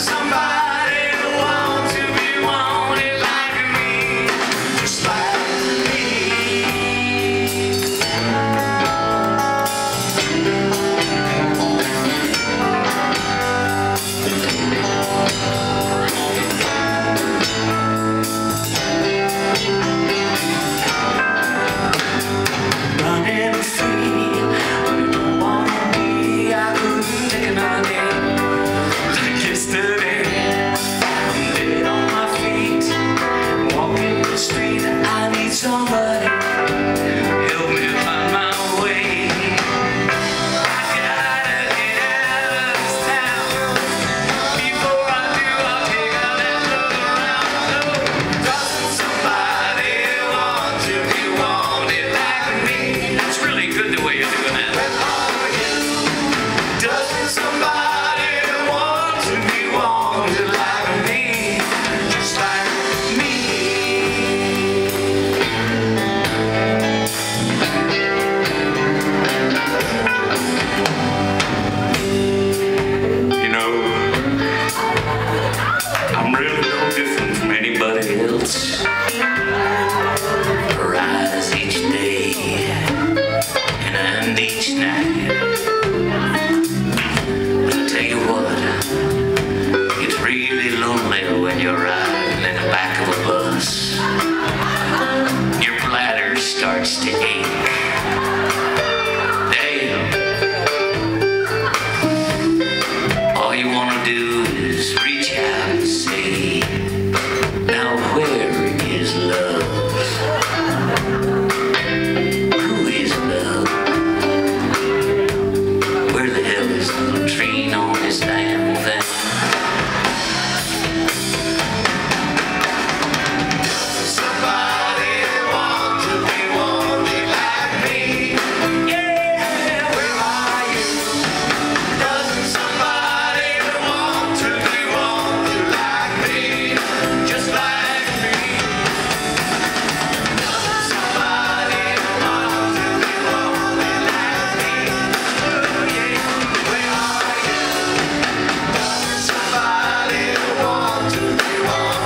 somebody. Each day and end each night. But I tell you what, it's really lonely when you're riding in the back of a bus. Your bladder starts to ache. Take to me one.